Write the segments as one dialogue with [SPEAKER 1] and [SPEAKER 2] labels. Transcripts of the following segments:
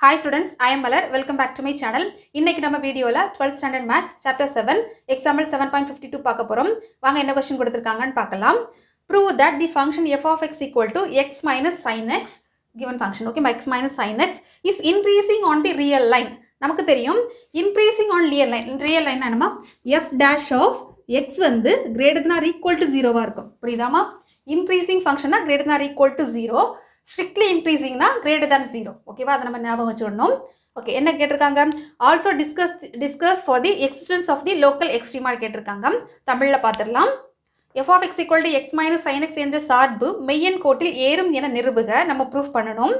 [SPEAKER 1] Hi students I am Malar welcome back to my channel இன்னைக்கு நம்ம வீடியோவில் twelfth standard maths chapter seven example seven point fifty two பார்க்க போகிறோம் வாங்க என்ன கொஸ்டின் கொடுத்துருக்காங்கன்னு பார்க்கலாம். Prove that the function f of x equal to x minus sine x given function okay x minus sine x is increasing on the real line நமக்கு தெரியும் increasing on real line real line என்னமா f dash of x வந்து greater than equal to ஜீரோவாக இருக்கும். புரியுதாமா increasing ஃபங்க்ஷன்னா greater தான் equal to zero 0 strictly increasing னா greater than 0 ஓகேவா அதை நம்ம ஞாபகம் வச்சுக்கணும். ஓகே என்ன கேட்டிருக்காங்க? Also discuss discuss for the extents of the local extrema கேட்டிருக்காங்க. தமிழில் பார்த்துடலாம். F of x equal to x minus sine என்ற சார்பு மெய்யன் கோட்டில் ஏறும் என நிறுவுக நம்ம ப்ரூஃப் பண்ணணும்.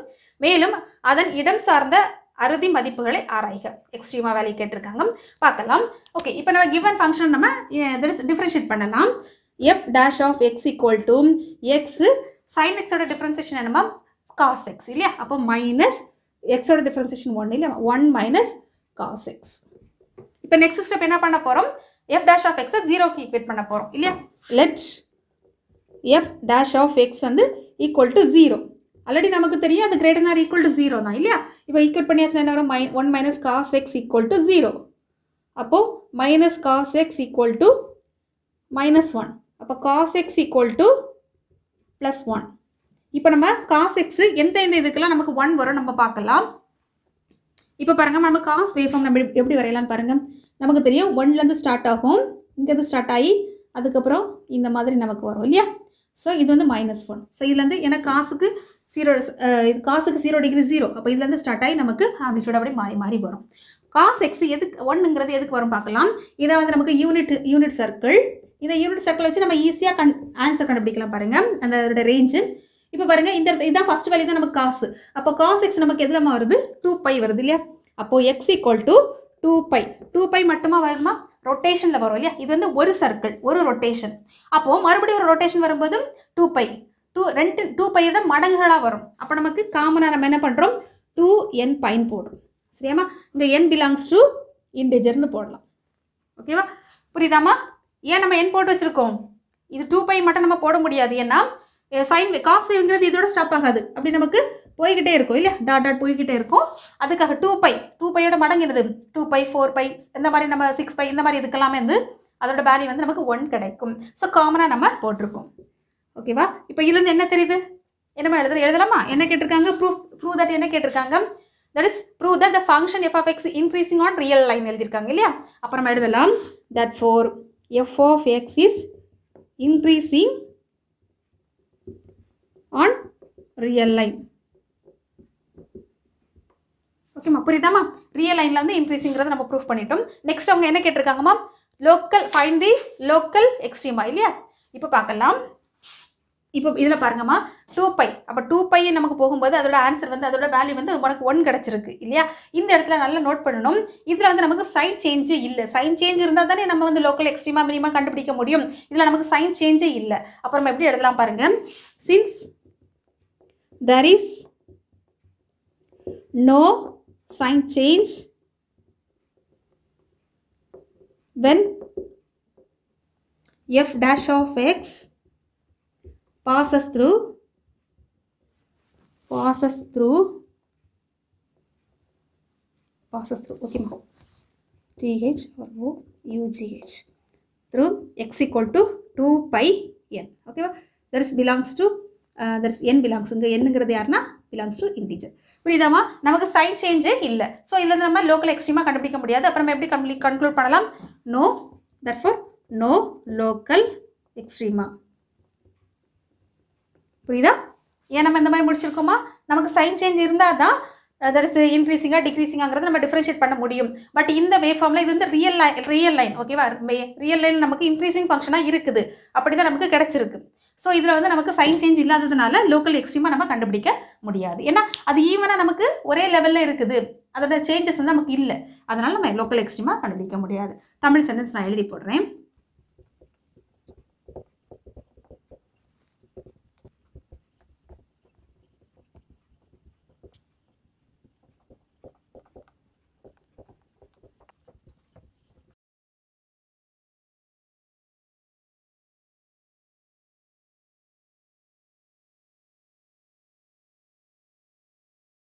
[SPEAKER 1] மேலும் அதன் இடம் சார்ந்த அறுதி மதிப்புகளை ஆராய்க. எக்ஸ்ட்ரீமா வேல்யூ கேட்டிருக்காங்க. பார்க்கலாம். ஓகே இப்போ நம்ம கிவன் ஃபங்க்ஷன் நம்ம டிஃப்ரென்ஷியேட் பண்ணலாம். F dash of x equal to x sine எக்ஸோட டிஃப்ரென்சேஷன் என்னமா காஸ் எக்ஸ் இல்லையா? அப்போ மைனஸ் எக்ஸோட டிஃப்ரென்சேஷன் ஒன் இல்லையா? ஒன் மைனஸ் காஸ் எக்ஸ் இப்போ நெக்ஸ்ட் ஸ்டெப் என்ன பண்ண போகிறோம் எஃப் டேஷ் ஆஃப் எக்ஸை ஜீரோக்கு ஈக்குவேட் பண்ண போகிறோம் இல்லையா? Let f dash of x வந்து ஈக்குவல் டு ஜீரோ ஆல்ரெடி நமக்கு தெரியும் அது greater than equal to zero தான் இல்லையா? இப்போ ஈக்குவேட் பண்ணியாச்சுன்னா என்ன வரும்? My one minus cos x equal to zero அப்போது minus cos x equal to minus one அப்போ cos x equal to plus one இப்போ நம்ம காஸ் எக்ஸு எந்த எந்த இதுக்கெல்லாம் நமக்கு ஒன் வரும் நம்ம பார்க்கலாம். இப்போ பாருங்கள் நம்ம காஸ் வேஃபார்ம் நம்ம எப்படி- வரையலாம்னு பாருங்கள் நமக்கு தெரியும் ஒன்லேருந்து ஸ்டார்ட் ஆகும் இங்கேருந்து ஸ்டார்ட் ஆகி அதுக்கப்புறம் இந்த மாதிரி நமக்கு வரும் இல்லையா? ஸோ இது வந்து மைனஸ் ஒன் ஸோ இதுலேருந்து ஏன்னா காசுக்கு ஜீரோ இது காசுக்கு ஜீரோ டிகிரி ஜீரோ அப்போ இதுலேருந்து ஸ்டார்ட் ஆகி நமக்கு ஆம்பிச்சோட அப்படி மாறி மாறி வரும். காஸ் எக்ஸ் எதுக்கு ஒன்னுங்கிறது எதுக்கு வரும் பார்க்கலாம். இதை வந்து நமக்கு யூனிட் யூனிட் சர்க்கிள் இதை யூனிட் சர்க்கிள் வச்சு நம்ம ஈஸியாக கண் ஆன்சர் கண்டுபிடிக்கலாம் பாருங்கள் அந்த அதோட ரேஞ்சு இப்போ பாருங்கள் இந்த இடத்து- இதான் ஃபஸ்ட் வேல்யூ தான் நமக்கு காசு அப்போ காஸ் எக்ஸ் நமக்கு எதில் வருது? டூ பை வருது இல்லையா? அப்போது x equal to two pi two pi மட்டுமா வருமா? ரொட்டேஷனில் வரும் இல்லையா? இது வந்து ஒரு சர்க்கிள் ஒரு ரொட்டேஷன் அப்போது மறுபடியும் ஒரு ரொட்டேஷன் வரும்போது டூ பை டூ ரெண்டு டூ பையோட மடங்குகளாக வரும். அப்போ நமக்கு காமனாக நம்ம என்ன பண்ணுறோம் டூ என் பைன் போடுறோம் சரியாம்மா? இந்த என் பிலாங்ஸ் டு இன்டிஜர்னு போடலாம். ஓகேவா புரியுதாம்மா? ஏன் நம்ம என் போட்டு வச்சுருக்கோம்? இது டூ பை மட்டும் நம்ம போட முடியாது. ஏன்னா சைன் காசுங்கிறது இதோட ஸ்டாப் ஆகாது. அப்படி நமக்கு போய்கிட்டே இருக்கும் இல்லையா? டாட் டாட் போய்கிட்டே இருக்கும். அதுக்காக டூ பை டூ பையோட மடங்கு என்னது? டூ பை ஃபோர் பை இந்த மாதிரி நம்ம சிக்ஸ் பை இந்த மாதிரி இதுக்கெல்லாமே வந்து அதோட வேல்யூ வந்து நமக்கு ஒன் கிடைக்கும். ஸோ காமனாக நம்ம போட்டிருக்கோம். ஓகேவா இப்போ இதுலேருந்து என்ன தெரியுது? என்னமா எழுதுற எழுதலாமா? என்ன கேட்டிருக்காங்க? ப்ரூஃப் ப்ரூவ் தட் என்ன கேட்டிருக்காங்க? That is prove that the function f of x increasing on real line எழுதியிருக்காங்க இல்லையா? அப்புறம் எழுதலாம். That for f of x is increasing on real line ஓகேம்மா புரியுதாம்மா ரியல் லைனில் வந்து இன்க்ரீஸிங்கிறத நம்ம ப்ரூஃப் பண்ணிட்டோம். நெக்ஸ்ட் அவங்க என்ன கேட்டிருக்காங்கம்மா லோக்கல் ஃபைன் தி லோக்கல் எக்ஸ்ட்ரீமா இல்லையா? இப்போ பார்க்கலாம். இப்போ இதில் பாருங்கம்மா டூ பை அப்போ டூ பை நமக்கு போகும்போது அதோட ஆன்சர் வந்து அதோட வேல்யூ வந்து உனக்கு ஒன் கிடச்சிருக்கு இல்லையா? இந்த இடத்துல நல்லா நோட் பண்ணணும். இதில் வந்து நமக்கு சைன் சேஞ்சே இல்லை. சைன் சேஞ்ச் இருந்தால் தானே நம்ம வந்து லோக்கல் எக்ஸ்ட்ரீமாக மினிமா கண்டுபிடிக்க முடியும். இதில் நமக்கு சைன் சேஞ்சே இல்லை. அப்புறம் நம்ம எப்படி எழுதலாம் பாருங்க. Since there is no sign change when f dash of x passes through passes through passes through okay ma th or o u g h. Through x equal to 2 pi n. Okay that is belongs to that's N belongs இங்கே என்னங்கிறது யாருன்னா? Belongs to integer புரியுதாமா நமக்கு sign சேஞ்சே இல்லை. So இதில் நம்ம local எக்ஸ்ட்ரீமாக கண்டுபிடிக்க முடியாது. அப்புறம் நம்ம எப்படி கன்க்ளூட் பண்ணலாம்? Know that for no local எக்ஸ்ட்ரீமா புரியுதா? ஏன் நம்ம இந்த மாதிரி முடிச்சிருக்கோமா? நமக்கு சைன் சேஞ்ச் இருந்தால் தான் தட் இஸ் இன்க்ரீஸிங்காக டிக்ரீஸிங்காங்கிறது நம்ம டிஃப்ரென்ஷியேட் பண்ண முடியும். பட் இந்த வே ஃபார்மில் இது வந்து ரியல் லைன் ரியல் லைன் ஓகேவா ரியல் லைன் நமக்கு இன்க்ரீஸிங் ஃபங்க்ஷனாக இருக்குது. அப்படி தான் நமக்கு கிடச்சிருக்கு. ஸோ இதில் வந்து நமக்கு சைன் சேஞ்ச் இல்லாததுனால லோக்கல் எக்ஸ்ட்ரீமாக நம்ம கண்டுபிடிக்க முடியாது. ஏன்னா அது ஈவனாக நமக்கு ஒரே லெவலில் இருக்குது. அதோட சேஞ்சஸ் வந்து நமக்கு இல்லை. அதனால் நம்ம லோக்கல் எக்ஸ்ட்ரீமாக கண்டுபிடிக்க முடியாது. தமிழ் சென்டென்ஸ் நான் எழுதி போடுறேன்.